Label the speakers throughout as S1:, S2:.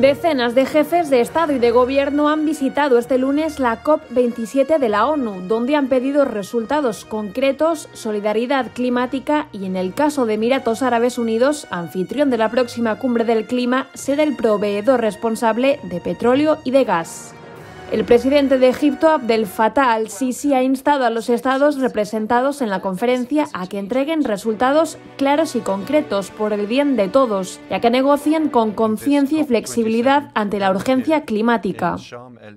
S1: Decenas de jefes de Estado y de Gobierno han visitado este lunes la COP27 de la ONU, donde han pedido resultados concretos, solidaridad climática y, en el caso de Emiratos Árabes Unidos, anfitrión de la próxima cumbre del clima, ser el proveedor responsable de petróleo y de gas. El presidente de Egipto, Abdel Fattah al-Sisi, ha instado a los estados representados en la conferencia a que entreguen resultados claros y concretos por el bien de todos, ya que negocien con conciencia y flexibilidad ante la urgencia climática.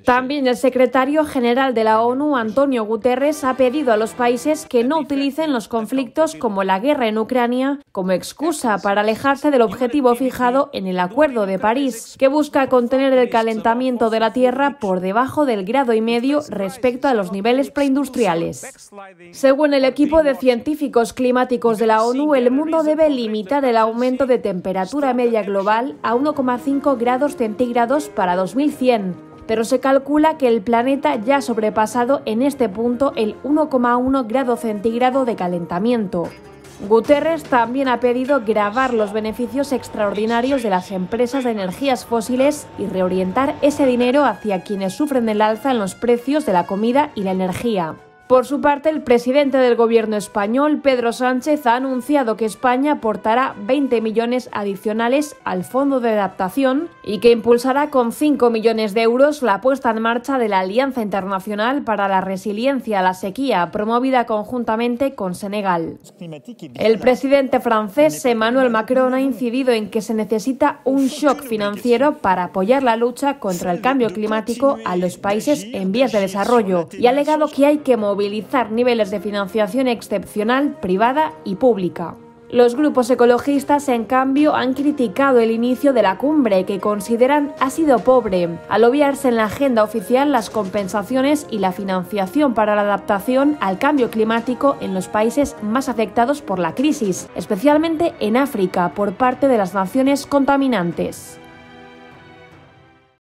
S1: También el secretario general de la ONU, Antonio Guterres, ha pedido a los países que no utilicen los conflictos como la guerra en Ucrania como excusa para alejarse del objetivo fijado en el Acuerdo de París, que busca contener el calentamiento de la Tierra por debajo del grado y medio respecto a los niveles preindustriales. Según el equipo de científicos climáticos de la ONU, el mundo debe limitar el aumento de temperatura media global a 1,5 grados centígrados para 2100 pero se calcula que el planeta ya ha sobrepasado en este punto el 1,1 grado centígrado de calentamiento. Guterres también ha pedido grabar los beneficios extraordinarios de las empresas de energías fósiles y reorientar ese dinero hacia quienes sufren el alza en los precios de la comida y la energía. Por su parte, el presidente del gobierno español, Pedro Sánchez, ha anunciado que España aportará 20 millones adicionales al Fondo de Adaptación y que impulsará con 5 millones de euros la puesta en marcha de la Alianza Internacional para la Resiliencia a la Sequía, promovida conjuntamente con Senegal. El presidente francés, Emmanuel Macron, ha incidido en que se necesita un shock financiero para apoyar la lucha contra el cambio climático a los países en vías de desarrollo y ha alegado que hay que movilizar niveles de financiación excepcional privada y pública. Los grupos ecologistas, en cambio, han criticado el inicio de la cumbre, que consideran ha sido pobre, al obviarse en la agenda oficial las compensaciones y la financiación para la adaptación al cambio climático en los países más afectados por la crisis, especialmente en África, por parte de las naciones contaminantes.